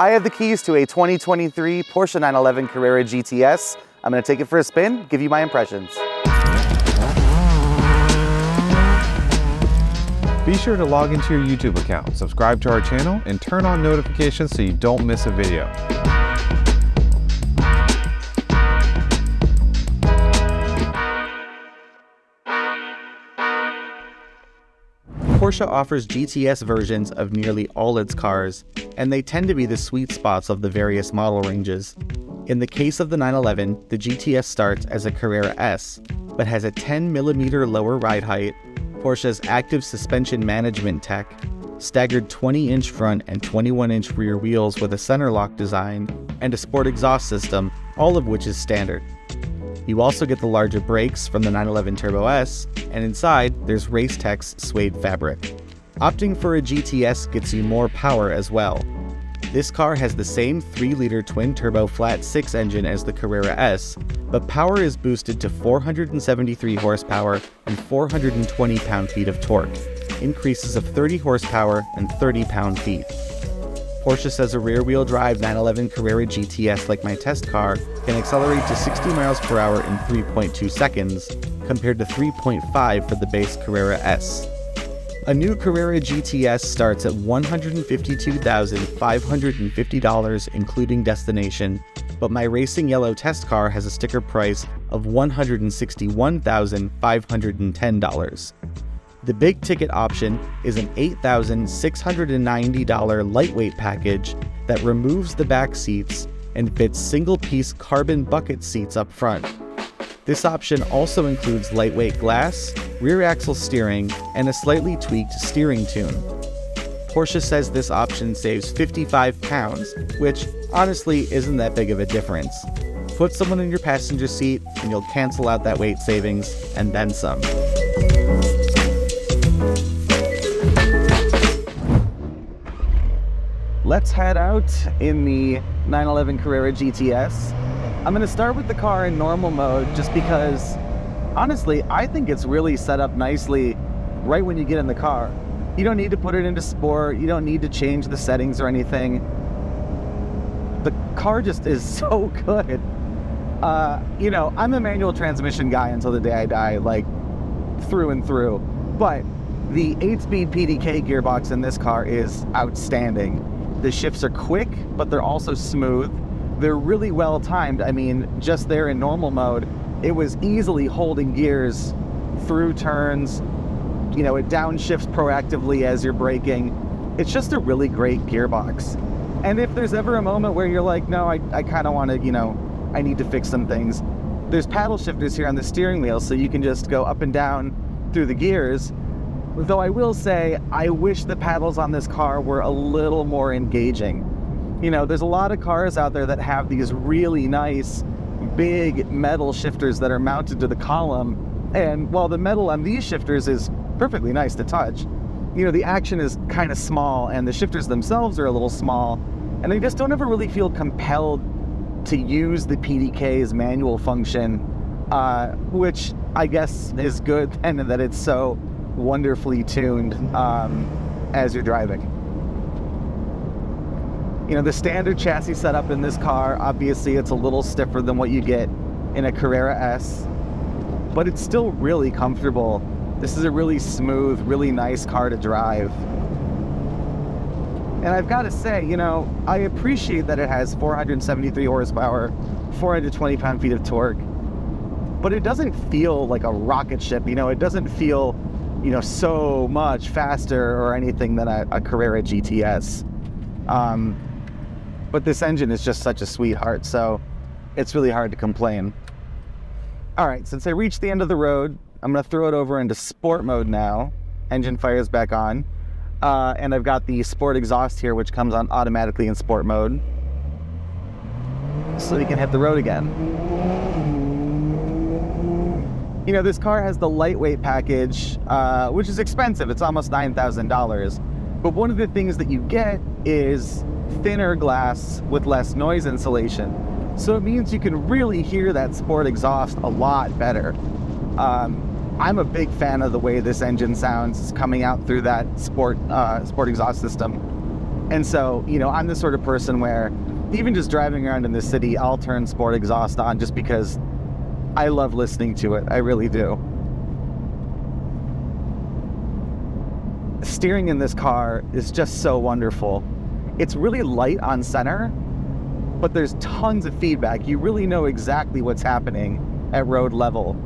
I have the keys to a 2023 Porsche 911 Carrera GTS. I'm gonna take it for a spin, give you my impressions. Be sure to log into your YouTube account, subscribe to our channel, and turn on notifications so you don't miss a video. Porsche offers GTS versions of nearly all its cars, and they tend to be the sweet spots of the various model ranges. In the case of the 911, the GTS starts as a Carrera S, but has a 10mm lower ride height, Porsche's active suspension management tech, staggered 20-inch front and 21-inch rear wheels with a center lock design, and a sport exhaust system, all of which is standard. You also get the larger brakes from the 911 Turbo S, and inside, there's Race-Tex suede fabric. Opting for a GTS gets you more power as well. This car has the same 3-liter twin-turbo flat 6 engine as the Carrera S, but power is boosted to 473 horsepower and 420 pound-feet of torque, increases of 30 horsepower and 30 pound-feet. Porsche says a rear-wheel drive 911 Carrera GTS like my test car can accelerate to 60 miles per hour in 3.2 seconds, compared to 3.5 for the base Carrera S. A new Carrera GTS starts at $152,550 including destination, but my Racing Yellow test car has a sticker price of $161,510. The big ticket option is an $8,690 lightweight package that removes the back seats and fits single piece carbon bucket seats up front. This option also includes lightweight glass, rear axle steering, and a slightly tweaked steering tune. Porsche says this option saves 55 pounds, which honestly isn't that big of a difference. Put someone in your passenger seat and you'll cancel out that weight savings and then some. Let's head out in the 911 Carrera GTS. I'm gonna start with the car in normal mode just because, honestly, I think it's really set up nicely right when you get in the car. You don't need to put it into sport, you don't need to change the settings or anything. The car just is so good. Uh, you know, I'm a manual transmission guy until the day I die, like through and through. But the 8-speed PDK gearbox in this car is outstanding. The shifts are quick, but they're also smooth. They're really well timed. I mean, just there in normal mode, it was easily holding gears through turns. You know, it downshifts proactively as you're braking. It's just a really great gearbox. And if there's ever a moment where you're like, no, I, I kind of want to, you know, I need to fix some things, there's paddle shifters here on the steering wheel, so you can just go up and down through the gears Though I will say, I wish the paddles on this car were a little more engaging. You know, there's a lot of cars out there that have these really nice, big metal shifters that are mounted to the column. And while the metal on these shifters is perfectly nice to touch, you know, the action is kind of small and the shifters themselves are a little small. And I just don't ever really feel compelled to use the PDK's manual function, uh, which I guess is good and that it's so wonderfully tuned um, as you're driving. You know, the standard chassis setup in this car, obviously it's a little stiffer than what you get in a Carrera S, but it's still really comfortable. This is a really smooth, really nice car to drive. And I've got to say, you know, I appreciate that it has 473 horsepower, 420 pound-feet of torque, but it doesn't feel like a rocket ship. You know, it doesn't feel you know, so much faster or anything than a, a Carrera GTS. Um, but this engine is just such a sweetheart, so it's really hard to complain. All right, since I reached the end of the road, I'm gonna throw it over into sport mode now. Engine fires back on. Uh, and I've got the sport exhaust here, which comes on automatically in sport mode. So we can hit the road again. You know, this car has the lightweight package, uh, which is expensive. It's almost $9,000. But one of the things that you get is thinner glass with less noise insulation. So it means you can really hear that sport exhaust a lot better. Um, I'm a big fan of the way this engine sounds coming out through that sport uh, sport exhaust system. And so, you know, I'm the sort of person where even just driving around in the city, I'll turn sport exhaust on just because I love listening to it. I really do. Steering in this car is just so wonderful. It's really light on center, but there's tons of feedback. You really know exactly what's happening at road level.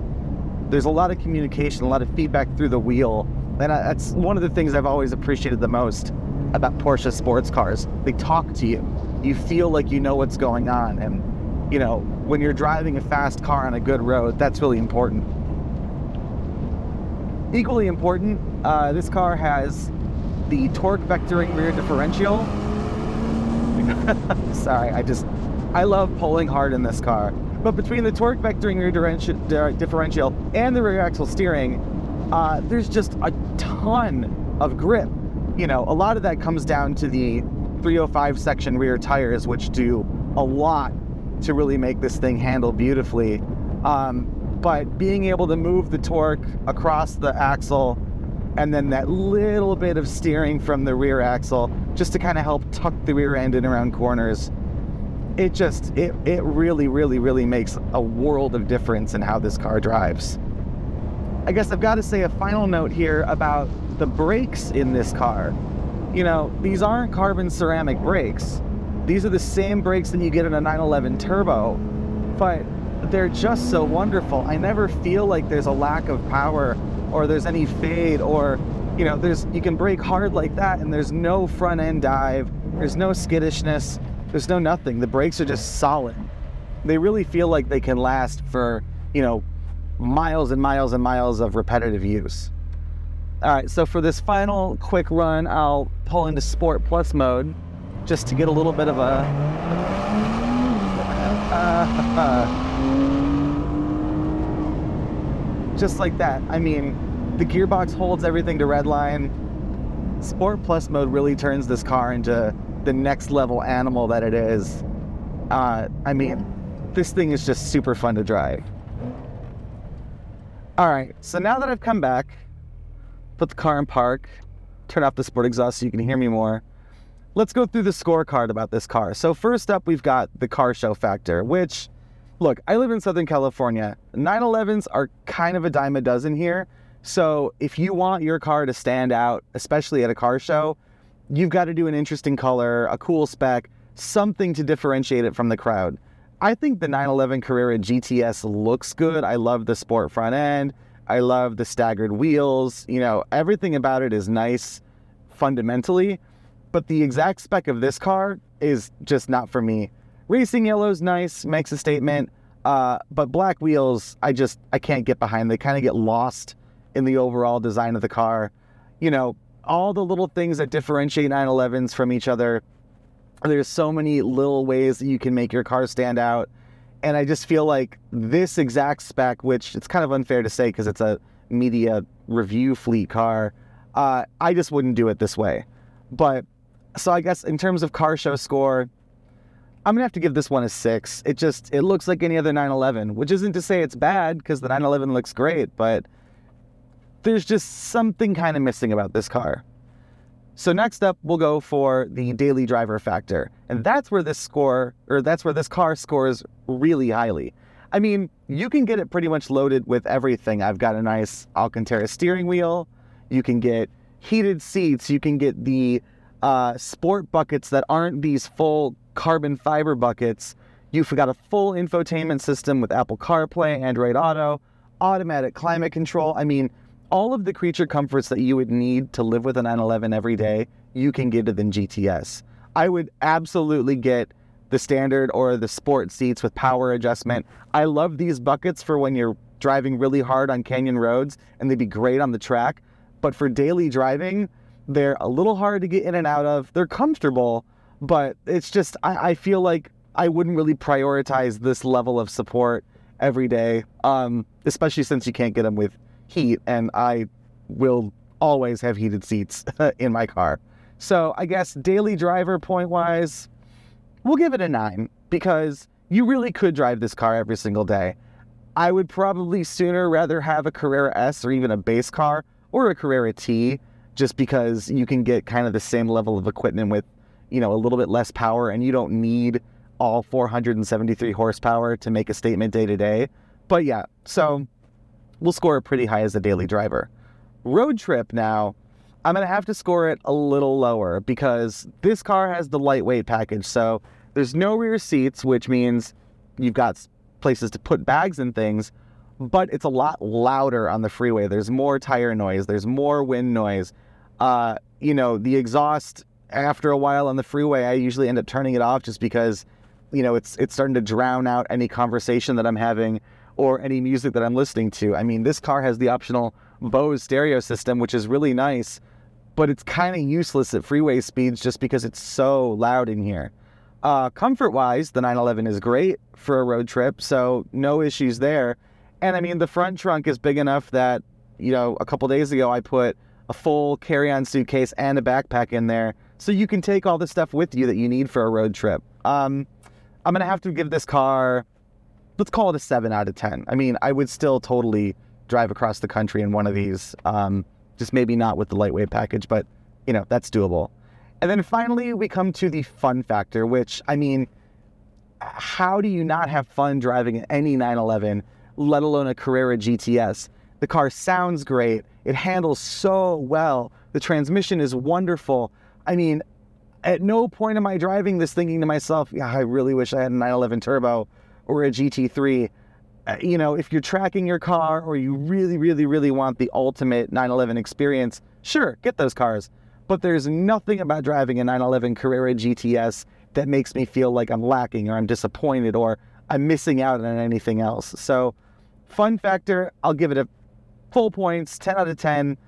There's a lot of communication, a lot of feedback through the wheel. And that's one of the things I've always appreciated the most about Porsche sports cars. They talk to you. You feel like you know what's going on. And, you know, when you're driving a fast car on a good road, that's really important. Equally important, uh, this car has the torque vectoring rear differential. Sorry, I just, I love pulling hard in this car. But between the torque vectoring rear differential and the rear axle steering, uh, there's just a ton of grip. You know, a lot of that comes down to the 305 section rear tires, which do a lot to really make this thing handle beautifully. Um, but being able to move the torque across the axle and then that little bit of steering from the rear axle just to kind of help tuck the rear end in around corners. It just it it really really really makes a world of difference in how this car drives. I guess i've got to say a final note here about the brakes in this car. You know these aren't carbon ceramic brakes. These are the same brakes that you get in a 911 turbo but they're just so wonderful. I never feel like there's a lack of power or there's any fade or you know there's you can brake hard like that and there's no front end dive there's no skittishness there's no nothing. The brakes are just solid. They really feel like they can last for, you know, miles and miles and miles of repetitive use. All right, so for this final quick run, I'll pull into Sport Plus mode just to get a little bit of a... Uh, just like that. I mean, the gearbox holds everything to redline. Sport Plus mode really turns this car into the next level animal that it is. Uh, I mean, this thing is just super fun to drive. All right, so now that I've come back, put the car in park, turn off the sport exhaust so you can hear me more. Let's go through the scorecard about this car. So first up, we've got the car show factor, which, look, I live in Southern California. 911s are kind of a dime a dozen here. So if you want your car to stand out, especially at a car show, you've got to do an interesting color, a cool spec, something to differentiate it from the crowd. I think the 911 Carrera GTS looks good. I love the sport front end. I love the staggered wheels. You know, everything about it is nice fundamentally, but the exact spec of this car is just not for me. Racing yellow's nice, makes a statement, uh, but black wheels, I just I can't get behind. They kind of get lost in the overall design of the car. You know, all the little things that differentiate 911s from each other. There's so many little ways that you can make your car stand out. And I just feel like this exact spec, which it's kind of unfair to say because it's a media review fleet car, uh, I just wouldn't do it this way. But so I guess in terms of car show score, I'm gonna have to give this one a six. It just it looks like any other 911, which isn't to say it's bad because the 911 looks great, but there's just something kind of missing about this car. So next up, we'll go for the daily driver factor. And that's where this score, or that's where this car scores really highly. I mean, you can get it pretty much loaded with everything. I've got a nice Alcantara steering wheel. You can get heated seats. You can get the uh, sport buckets that aren't these full carbon fiber buckets. You've got a full infotainment system with Apple CarPlay, Android Auto, automatic climate control. I mean, all of the creature comforts that you would need to live with a 911 every day, you can get it in GTS. I would absolutely get the standard or the sport seats with power adjustment. I love these buckets for when you're driving really hard on canyon roads and they'd be great on the track. But for daily driving, they're a little hard to get in and out of. They're comfortable, but it's just, I, I feel like I wouldn't really prioritize this level of support every day, um, especially since you can't get them with heat, and I will always have heated seats in my car. So I guess daily driver point wise, we'll give it a nine because you really could drive this car every single day. I would probably sooner rather have a Carrera S or even a base car or a Carrera T just because you can get kind of the same level of equipment with you know, a little bit less power and you don't need all 473 horsepower to make a statement day to day. But yeah, so we'll score it pretty high as a daily driver. Road trip now, I'm going to have to score it a little lower because this car has the lightweight package. So there's no rear seats, which means you've got places to put bags and things, but it's a lot louder on the freeway. There's more tire noise, there's more wind noise. Uh, you know, the exhaust after a while on the freeway, I usually end up turning it off just because, you know, it's it's starting to drown out any conversation that I'm having or any music that I'm listening to. I mean, this car has the optional Bose stereo system, which is really nice, but it's kind of useless at freeway speeds just because it's so loud in here. Uh, comfort wise, the 911 is great for a road trip, so no issues there. And I mean, the front trunk is big enough that, you know, a couple days ago I put a full carry on suitcase and a backpack in there so you can take all the stuff with you that you need for a road trip. Um, I'm going to have to give this car, let's call it a 7 out of 10. I mean, I would still totally drive across the country in one of these. Um, just maybe not with the lightweight package, but you know, that's doable. And then finally, we come to the fun factor, which I mean, how do you not have fun driving any 911, let alone a Carrera GTS? The car sounds great. It handles so well. The transmission is wonderful. I mean, at no point am I driving this thinking to myself, yeah, I really wish I had a 911 turbo or a GT3. Uh, you know, if you're tracking your car or you really, really, really want the ultimate 911 experience, sure, get those cars. But there's nothing about driving a 911 Carrera GTS that makes me feel like I'm lacking or I'm disappointed or I'm missing out on anything else. So, fun factor, I'll give it a full points, 10 out of 10.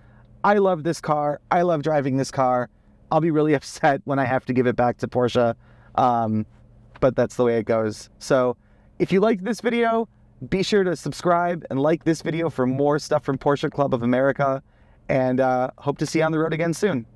I love this car. I love driving this car. I'll be really upset when I have to give it back to Porsche. Um, but that's the way it goes. So, if you liked this video, be sure to subscribe and like this video for more stuff from Porsche Club of America, and uh, hope to see you on the road again soon.